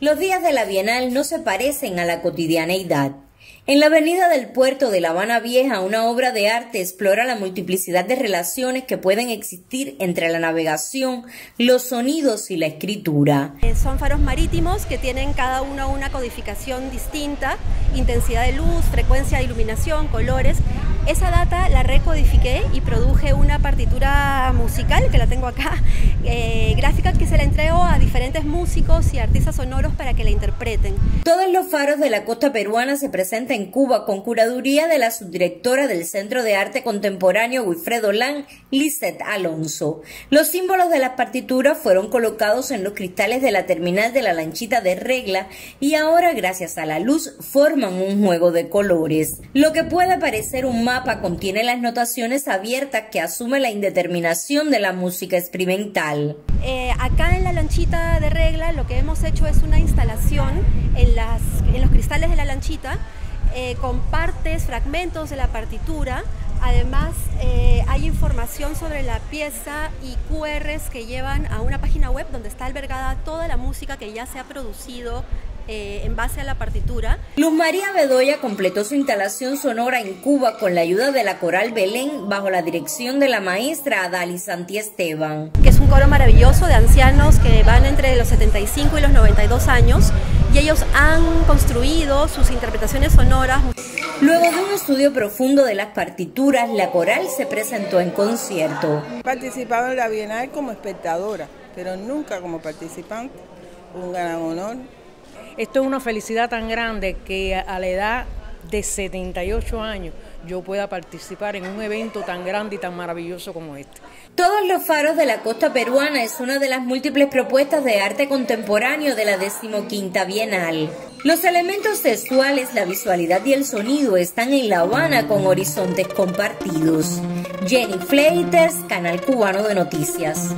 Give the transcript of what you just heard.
Los días de la Bienal no se parecen a la cotidianeidad. En la avenida del puerto de La Habana Vieja, una obra de arte explora la multiplicidad de relaciones que pueden existir entre la navegación, los sonidos y la escritura. Eh, son faros marítimos que tienen cada uno una codificación distinta, intensidad de luz, frecuencia de iluminación, colores. Esa data la recodifiqué y produje una partitura musical, que la tengo acá, eh, gráfica que se la entrego a diferentes músicos y artistas sonoros para que la interpreten. Todos los faros de la costa peruana se presentan en Cuba con curaduría de la subdirectora del Centro de Arte Contemporáneo Wilfredo Lan, Lisette Alonso. Los símbolos de las partituras fueron colocados en los cristales de la terminal de la lanchita de regla y ahora gracias a la luz forman un juego de colores. Lo que puede parecer un mapa contiene las notaciones abiertas que asume la indeterminación de la música experimental. Eh, acá en la lanchita de regla lo que hemos hecho es una instalación en, los cristales de la lanchita eh, con partes, fragmentos de la partitura. Además, eh, hay información sobre la pieza y QRs que llevan a una página web donde está albergada toda la música que ya se ha producido eh, en base a la partitura. Luz María Bedoya completó su instalación sonora en Cuba con la ayuda de la Coral Belén bajo la dirección de la maestra Adali Santi Esteban. Que es un coro maravilloso de ancianos que van entre los 75 y los 92 años y ellos han construido sus interpretaciones sonoras. Luego de un estudio profundo de las partituras, la coral se presentó en concierto. He participado en la Bienal como espectadora, pero nunca como participante. Un gran honor. Esto es una felicidad tan grande que a la edad de 78 años yo pueda participar en un evento tan grande y tan maravilloso como este. Todos los faros de la costa peruana es una de las múltiples propuestas de arte contemporáneo de la decimoquinta Bienal. Los elementos textuales, la visualidad y el sonido están en La Habana con horizontes compartidos. Jenny Fleites, Canal Cubano de Noticias.